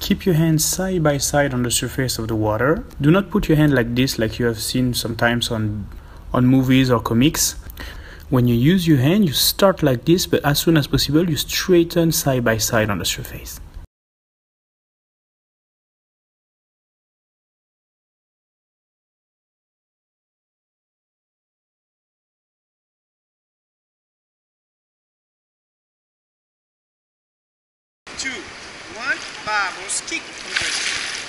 Keep your hands side by side on the surface of the water. Do not put your hand like this like you have seen sometimes on on movies or comics. When you use your hand, you start like this, but as soon as possible, you straighten side by side on the surface. Two, one, vamos, kick.